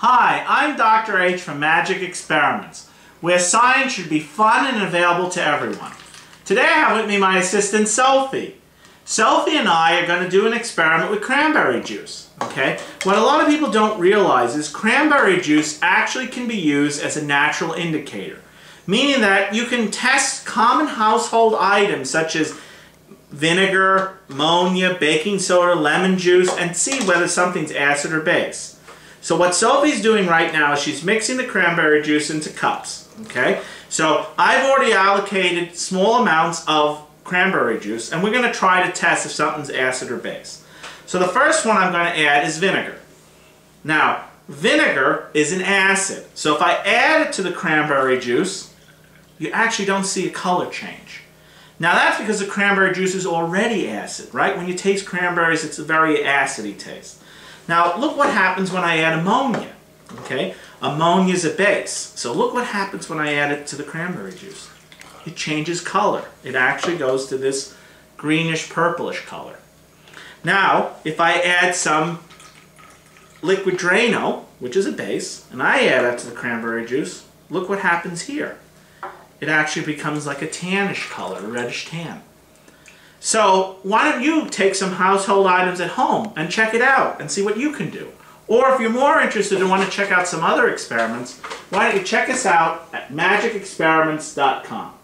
Hi, I'm Dr. H from Magic Experiments, where science should be fun and available to everyone. Today I have with me my assistant Sophie. Sophie and I are going to do an experiment with cranberry juice. Okay? What a lot of people don't realize is cranberry juice actually can be used as a natural indicator. Meaning that you can test common household items such as vinegar, ammonia, baking soda, lemon juice, and see whether something's acid or base. So what Sophie's doing right now is she's mixing the cranberry juice into cups. Okay, so I've already allocated small amounts of cranberry juice and we're going to try to test if something's acid or base. So the first one I'm going to add is vinegar. Now, vinegar is an acid. So if I add it to the cranberry juice, you actually don't see a color change. Now that's because the cranberry juice is already acid, right? When you taste cranberries, it's a very acidy taste. Now look what happens when I add ammonia. Okay, ammonia is a base. So look what happens when I add it to the cranberry juice. It changes color. It actually goes to this greenish purplish color. Now, if I add some liquid Drano, which is a base, and I add that to the cranberry juice, look what happens here. It actually becomes like a tannish color, a reddish tan. So why don't you take some household items at home and check it out and see what you can do. Or if you're more interested and want to check out some other experiments, why don't you check us out at magicexperiments.com.